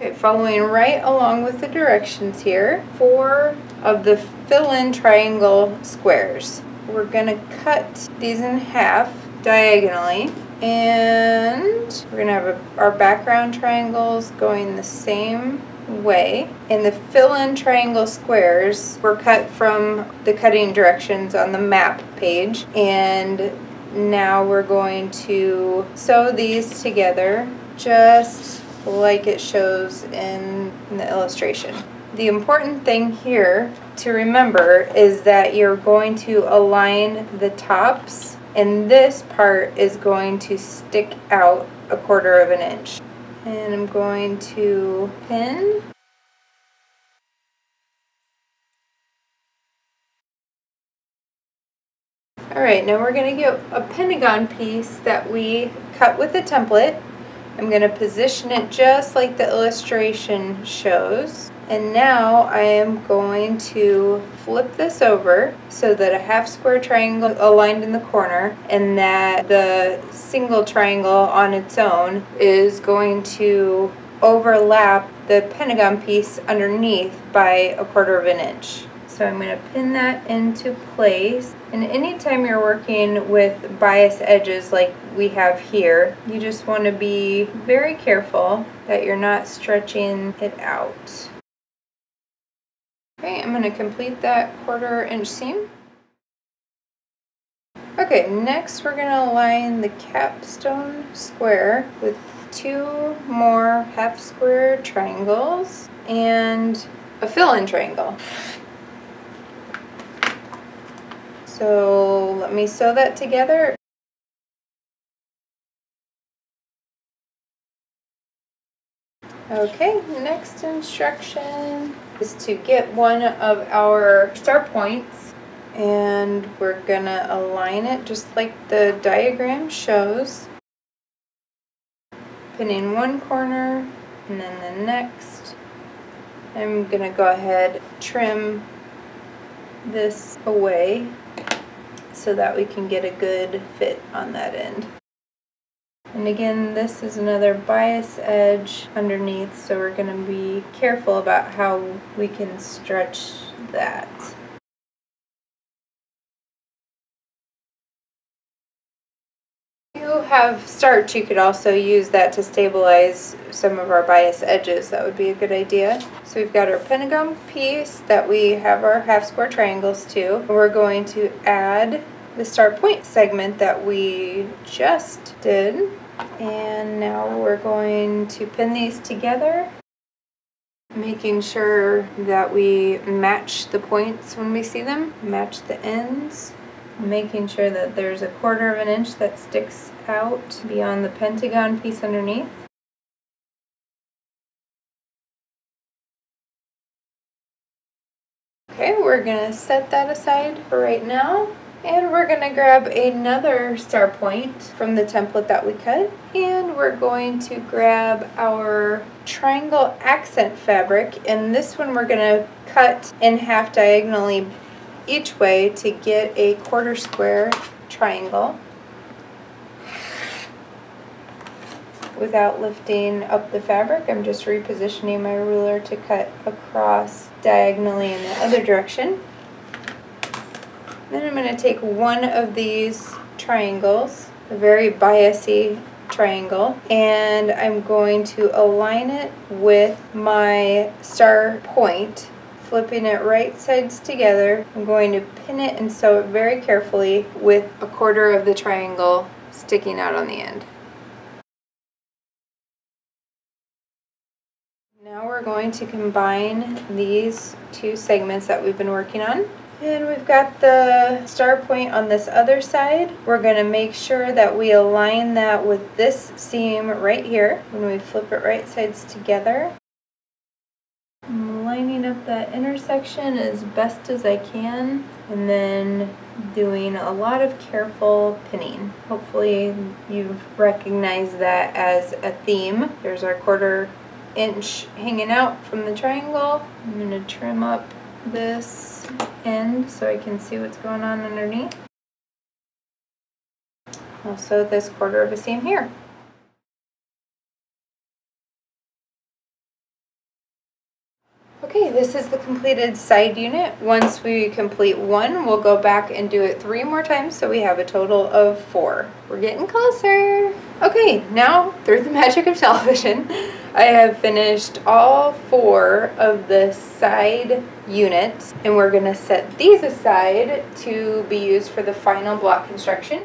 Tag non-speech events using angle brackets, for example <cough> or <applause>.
Okay, following right along with the directions here, four of the fill-in triangle squares. We're gonna cut these in half diagonally and we're gonna have a, our background triangles going the same way. And the fill-in triangle squares were cut from the cutting directions on the map page. And now we're going to sew these together just like it shows in the illustration. The important thing here to remember is that you're going to align the tops and this part is going to stick out a quarter of an inch and I'm going to pin Alright, now we're going to get a pentagon piece that we cut with a template. I'm going to position it just like the illustration shows. And now I am going to flip this over so that a half square triangle aligned in the corner and that the single triangle on its own is going to overlap the pentagon piece underneath by a quarter of an inch. So I'm going to pin that into place. And anytime you're working with bias edges like we have here, you just want to be very careful that you're not stretching it out. Okay, I'm going to complete that quarter inch seam. Okay, next we're going to align the capstone square with two more half square triangles and a fill-in triangle. So let me sew that together. Okay, next instruction is to get one of our star points and we're gonna align it just like the diagram shows. Pinning one corner and then the next. I'm gonna go ahead trim this away so that we can get a good fit on that end. And again, this is another bias edge underneath, so we're going to be careful about how we can stretch that. Have starch, you could also use that to stabilize some of our bias edges. That would be a good idea. So we've got our pentagon piece that we have our half square triangles to. We're going to add the star point segment that we just did. And now we're going to pin these together, making sure that we match the points when we see them, match the ends, making sure that there's a quarter of an inch that sticks out beyond the pentagon piece underneath. Okay, we're going to set that aside for right now. And we're going to grab another star point from the template that we cut. And we're going to grab our triangle accent fabric. And this one we're going to cut in half diagonally each way to get a quarter square triangle. Without lifting up the fabric, I'm just repositioning my ruler to cut across diagonally in the other direction. Then I'm going to take one of these triangles, a very biasy triangle, and I'm going to align it with my star point, flipping it right sides together. I'm going to pin it and sew it very carefully with a quarter of the triangle sticking out on the end. Now we're going to combine these two segments that we've been working on. And we've got the star point on this other side. We're going to make sure that we align that with this seam right here when we flip it right sides together. Lining up that intersection as best as I can and then doing a lot of careful pinning. Hopefully you've recognized that as a theme. There's our quarter inch hanging out from the triangle. I'm going to trim up this end so I can see what's going on underneath. Also this quarter of a seam here. Okay, this is the completed side unit. Once we complete one, we'll go back and do it three more times so we have a total of four. We're getting closer. Okay, now through the <laughs> magic of television, I have finished all four of the side units and we're gonna set these aside to be used for the final block construction.